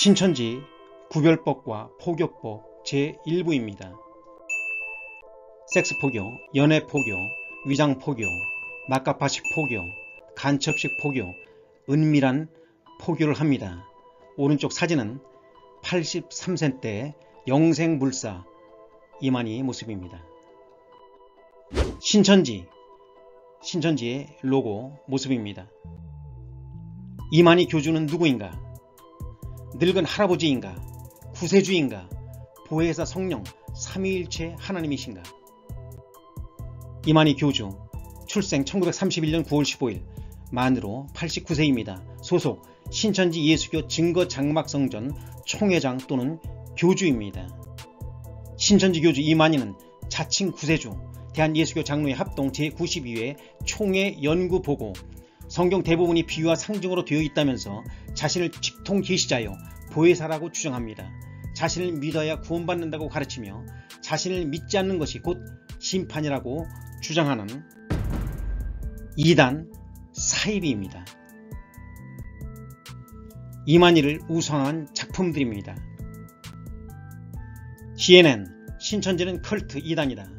신천지 구별법과 포교법 제1부입니다. 섹스포교, 연애포교, 위장포교, 막가파식 포교, 간첩식 포교, 은밀한 포교를 합니다. 오른쪽 사진은 83세 때 영생물사 이만희 모습입니다. 신천지, 신천지의 로고 모습입니다. 이만희 교주는 누구인가? 늙은 할아버지인가? 구세주인가? 보혜사 성령 삼위일체 하나님이신가? 이만희 교주 출생 1931년 9월 15일 만으로 89세입니다. 소속 신천지 예수교 증거 장막성전 총회장 또는 교주입니다. 신천지 교주 이만희는 자칭 구세주 대한예수교 장로회 합동 제92회 총회 연구보고 성경 대부분이 비유와 상징으로 되어 있다면서 자신을 직통 계시자요 보혜사라고 주장합니다. 자신을 믿어야 구원받는다고 가르치며 자신을 믿지 않는 것이 곧 심판이라고 주장하는 2단 사이비입니다. 이만희를 우상한 작품들입니다. CNN 신천지는 컬트 이단이다.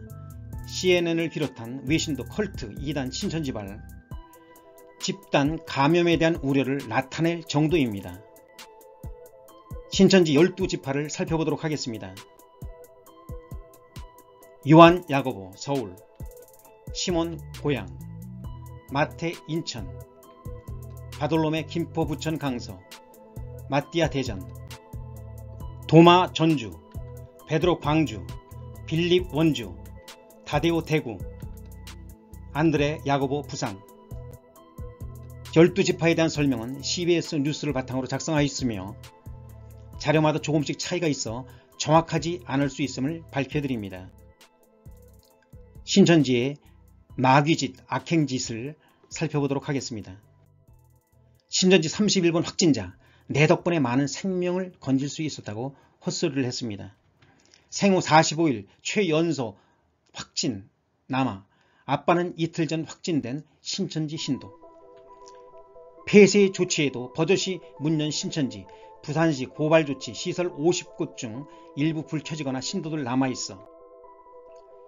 CNN을 비롯한 외신도 컬트 이단 신천지발 집단 감염에 대한 우려를 나타낼 정도입니다. 신천지 12지파를 살펴보도록 하겠습니다. 요한 야고보 서울. 시몬 고양 마태 인천. 바돌로매 김포 부천 강서. 마띠아 대전. 도마 전주. 베드로 광주. 빌립 원주. 다데오 대구. 안드레 야고보 부산 12지파에 대한 설명은 CBS 뉴스를 바탕으로 작성하였으며 자료마다 조금씩 차이가 있어 정확하지 않을 수 있음을 밝혀드립니다. 신천지의 마귀짓, 악행짓을 살펴보도록 하겠습니다. 신천지 31번 확진자, 내 덕분에 많은 생명을 건질 수 있었다고 헛소리를 했습니다. 생후 45일 최연소 확진 남아 아빠는 이틀 전 확진된 신천지 신도 폐쇄 조치에도 버젓이 문연 신천지 부산시 고발 조치 시설 50곳 중 일부 불 켜지거나 신도들 남아있어.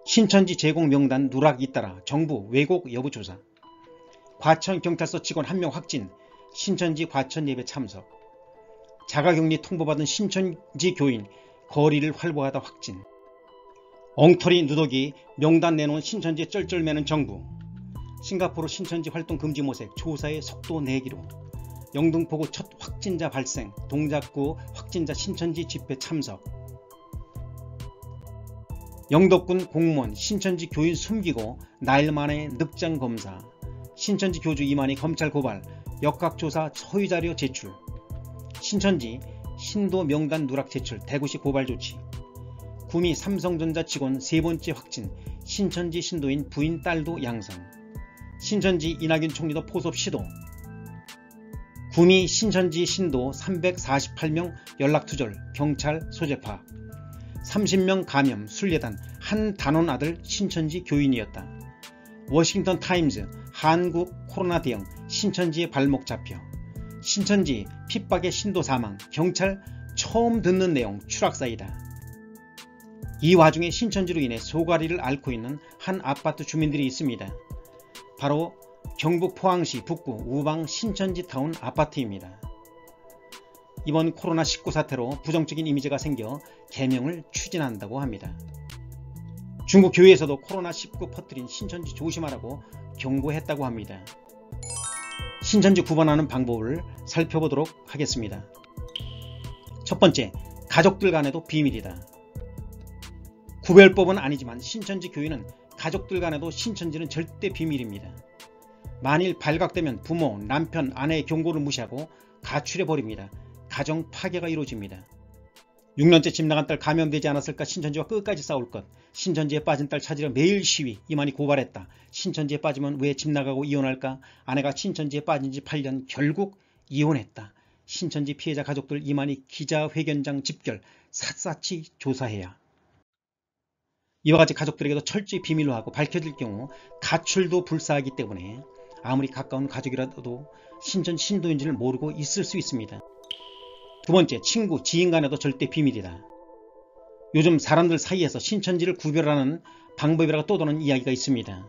신천지 제공 명단 누락 잇따라 정부 왜곡 여부 조사. 과천 경찰서 직원 한명 확진 신천지 과천 예배 참석. 자가격리 통보받은 신천지 교인 거리를 활보하다 확진. 엉터리 누더기 명단 내놓은 신천지 쩔쩔매는 정부 싱가포르 신천지 활동 금지 모색 조사의 속도 내기로 영등포구 첫 확진자 발생 동작구 확진자 신천지 집회 참석. 영덕군 공무원 신천지 교인 숨기고 나일 만에 늑장 검사. 신천지 교주 이만희 검찰 고발 역학조사 서유자료 제출. 신천지 신도 명단 누락 제출 대구시 고발 조치. 구미 삼성전자 직원 세 번째 확진 신천지 신도인 부인 딸도 양성 신천지 이낙연 총리도 포섭 시도 구미 신천지 신도 348명 연락두절 경찰 소재파 30명 감염 순례단 한 단원 아들 신천지 교인이었다. 워싱턴 타임즈 한국 코로나 대응 신천지에 발목 잡혀 신천지 핍박에 신도 사망 경찰 처음 듣는 내용 추락사이다. 이 와중에 신천지로 인해 속앓이를 앓고 있는 한 아파트 주민들이 있습니다. 바로 경북 포항시 북구 우방 신천지 타운 아파트입니다. 이번 코로나19 사태로 부정적인 이미지가 생겨 개명을 추진한다고 합니다. 중국 교회에서도 코로나19 퍼뜨린 신천지 조심하라고 경고했다고 합니다. 신천지 구분하는 방법을 살펴보도록 하겠습니다. 첫 번째, 가족들 간에도 비밀이다. 구별법은 아니지만 신천지 교회는 가족들 간에도 신천지는 절대 비밀입니다. 만일 발각되면 부모, 남편, 아내의 경고를 무시하고 가출해버립니다. 가정 파괴가 이루어집니다. 6년째 집 나간 딸 감염되지 않았을까 신천지와 끝까지 싸울 것. 신천지에 빠진 딸 찾으려 매일 시위. 이만희 고발했다. 신천지에 빠지면 왜 집 나가고 이혼할까? 아내가 신천지에 빠진 지 8년 결국 이혼했다. 신천지 피해자 가족들 이만희 기자회견장 집결 샅샅이 조사해야. 이와 같이 가족들에게도 철저히 비밀로 하고 밝혀질 경우 가출도 불사하기 때문에 아무리 가까운 가족이라도 신천 신도인지를 모르고 있을 수 있습니다. 두 번째, 친구, 지인 간에도 절대 비밀이다. 요즘 사람들 사이에서 신천지를 구별하는 방법이라고 떠도는 이야기가 있습니다.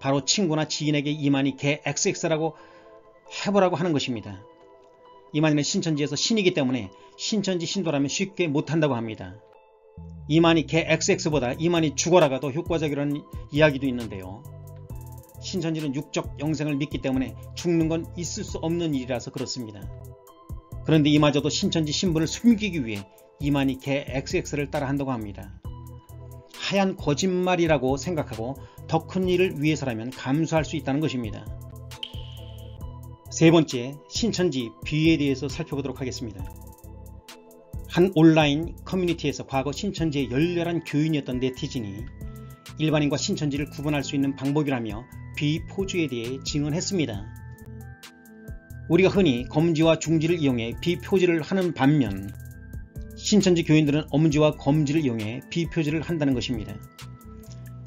바로 친구나 지인에게 이만희 개 XX라고 해보라고 하는 것입니다. 이만희는 신천지에서 신이기 때문에 신천지 신도라면 쉽게 못한다고 합니다. 이만희 개 XX보다 이만희 죽어라가 더 효과적이라는 이야기도 있는데요. 신천지는 육적 영생을 믿기 때문에 죽는 건 있을 수 없는 일이라서 그렇습니다. 그런데 이마저도 신천지 신분을 숨기기 위해 이만희 개 XX를 따라 한다고 합니다. 하얀 거짓말이라고 생각하고 더 큰 일을 위해서라면 감수할 수 있다는 것입니다. 세 번째, 신천지 비에 대해서 살펴보도록 하겠습니다. 한 온라인 커뮤니티에서 과거 신천지의 열렬한 교인이었던 네티즌이 일반인과 신천지를 구분할 수 있는 방법이라며 비포주에 대해 증언했습니다. 우리가 흔히 검지와 중지를 이용해 비표지를 하는 반면 신천지 교인들은 엄지와 검지를 이용해 비표지를 한다는 것입니다.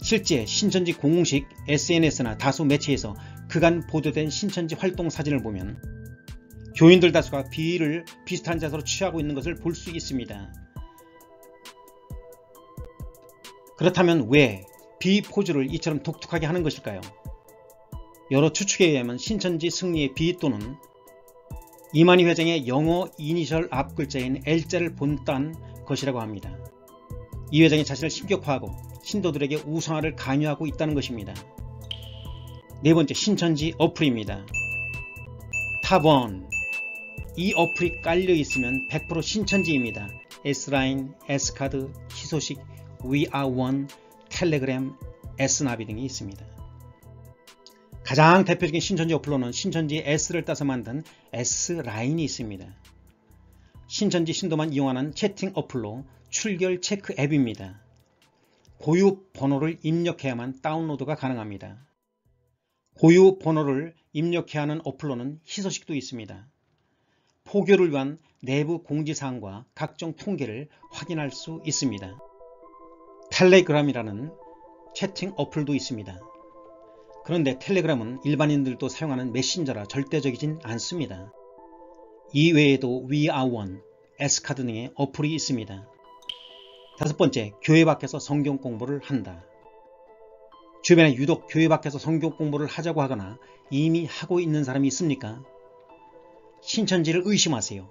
실제 신천지 공식 SNS나 다수 매체에서 그간 보도된 신천지 활동 사진을 보면 교인들 다수가 비를 비슷한 자세로 취하고 있는 것을 볼 수 있습니다. 그렇다면 왜 비 포즈를 이처럼 독특하게 하는 것일까요? 여러 추측에 의하면 신천지 승리의 비 또는 이만희 회장의 영어 이니셜 앞 글자인 L자를 본딴 것이라고 합니다. 이 회장이 자신을 심격화하고 신도들에게 우상화를 강요하고 있다는 것입니다. 네 번째 신천지 어플입니다. 탑원 이 어플이 깔려 있으면 100% 신천지입니다. S라인, S카드, 희소식, 위아원, 텔레그램, S나비 등이 있습니다. 가장 대표적인 신천지 어플로는 신천지 S를 따서 만든 S라인이 있습니다. 신천지 신도만 이용하는 채팅 어플로 출결 체크 앱입니다. 고유 번호를 입력해야만 다운로드가 가능합니다. 고유 번호를 입력해야 하는 어플로는 희소식도 있습니다. 포교를 위한 내부 공지사항과 각종 통계를 확인할 수 있습니다. 텔레그램이라는 채팅 어플도 있습니다. 그런데 텔레그램은 일반인들도 사용하는 메신저라 절대적이진 않습니다. 이외에도 위아원, S카드 등의 어플이 있습니다. 다섯 번째, 교회 밖에서 성경 공부를 한다. 주변에 유독 교회 밖에서 성경 공부를 하자고 하거나 이미 하고 있는 사람이 있습니까? 신천지를 의심하세요.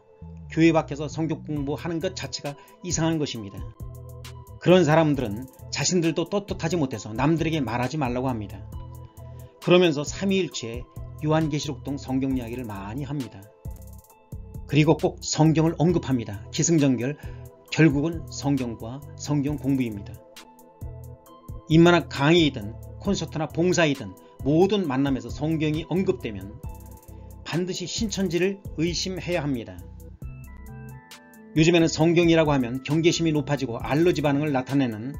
교회 밖에서 성경 공부하는 것 자체가 이상한 것입니다. 그런 사람들은 자신들도 떳떳하지 못해서 남들에게 말하지 말라고 합니다. 그러면서 삼위일체 요한계시록 등 성경 이야기를 많이 합니다. 그리고 꼭 성경을 언급합니다. 기승전결 결국은 성경과 성경 공부입니다. 인만한 강의이든 콘서트나 봉사이든 모든 만남에서 성경이 언급되면 반드시 신천지를 의심해야 합니다. 요즘에는 성경이라고 하면 경계심이 높아지고 알러지 반응을 나타내는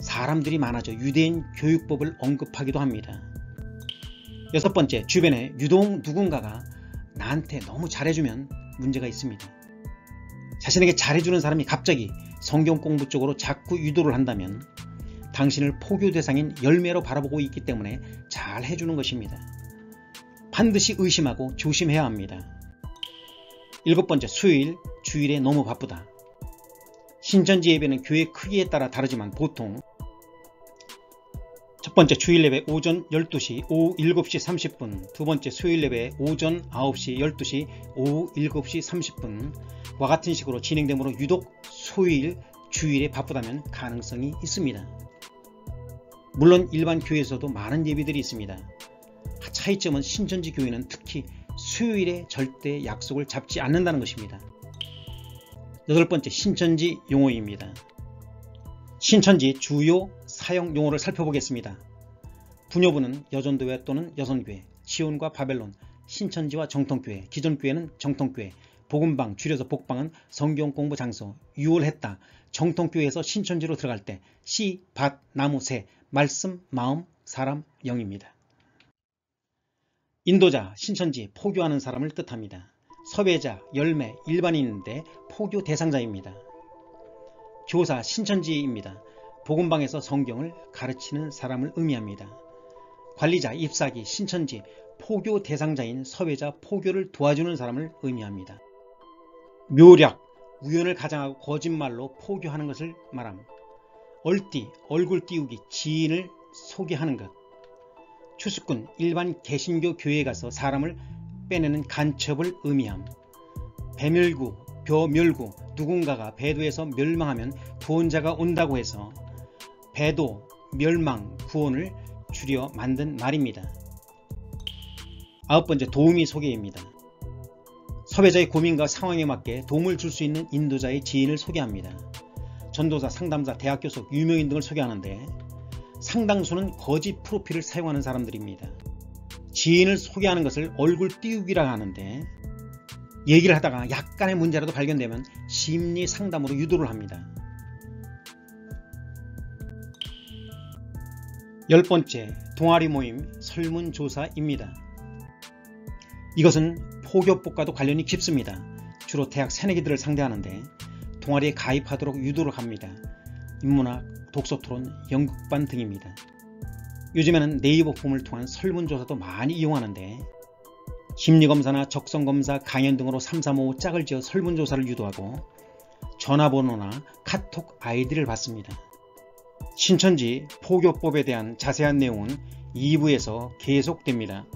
사람들이 많아져 유대인 교육법을 언급하기도 합니다. 여섯 번째, 주변에 유독 누군가가 나한테 너무 잘해주면 문제가 있습니다. 자신에게 잘해주는 사람이 갑자기 성경 공부 쪽으로 자꾸 유도를 한다면 당신을 포교 대상인 열매로 바라보고 있기 때문에 잘 해주는 것입니다. 반드시 의심하고 조심해야 합니다. 일곱 번째, 수요일, 주일에 너무 바쁘다. 신천지 예배는 교회 크기에 따라 다르지만 보통 첫 번째 주일 예배 오전 12시 오후 7시 30분 두 번째 수요일 예배 오전 9시 12시 오후 7시 30분 과 같은 식으로 진행되므로 유독 수요일 주일에 바쁘다면 가능성이 있습니다. 물론 일반 교회에서도 많은 예배들이 있습니다. 차이점은 신천지 교회는 특히 수요일에 절대 약속을 잡지 않는다는 것입니다. 여덟 번째 신천지 용어입니다. 신천지 주요 사용 용어를 살펴보겠습니다. 분여부는 여전도회 또는 여선교회, 치온과 바벨론, 신천지와 정통교회, 기존교회는 정통교회, 복음방, 줄여서 복방은 성경 공부 장소, 유월했다, 정통교회에서 신천지로 들어갈 때 씨, 밭, 나무, 새, 말씀, 마음, 사람, 영입니다. 인도자, 신천지, 포교하는 사람을 뜻합니다. 섭외자, 열매, 일반인인데 포교 대상자입니다. 교사 신천지입니다. 복음방에서 성경을 가르치는 사람을 의미합니다. 관리자, 잎사기, 신천지, 포교 대상자인 서회자, 포교를 도와주는 사람을 의미합니다. 묘략, 우연을 가장하고 거짓말로 포교하는 것을 말함. 얼띠, 얼굴 띄우기, 지인을 소개하는 것. 추수꾼, 일반 개신교 교회에 가서 사람을 빼내는 간첩을 의미함. 배멸구, 벼멸구, 누군가가 배도에서 멸망하면 구원자가 온다고 해서 배도, 멸망, 구원을 줄여 만든 말입니다. 아홉 번째 도우미 소개입니다. 섭외자의 고민과 상황에 맞게 도움을 줄 수 있는 인도자의 지인을 소개합니다. 전도사, 상담사, 대학 교수, 유명인 등을 소개하는데 상당수는 거짓 프로필을 사용하는 사람들입니다. 지인을 소개하는 것을 얼굴 띄우기라 하는데 얘기를 하다가 약간의 문제라도 발견되면 심리 상담으로 유도를 합니다. 열 번째, 동아리 모임 설문조사입니다. 이것은 포교법과도 관련이 깊습니다. 주로 대학 새내기들을 상대하는데 동아리에 가입하도록 유도를 합니다. 인문학, 독서토론, 연극반 등입니다. 요즘에는 네이버 폼을 통한 설문조사도 많이 이용하는데 심리검사나 적성검사, 강연 등으로 335 짝을 지어 설문조사를 유도하고 전화번호나 카톡 아이디를 받습니다. 신천지 포교법에 대한 자세한 내용은 2부에서 계속됩니다.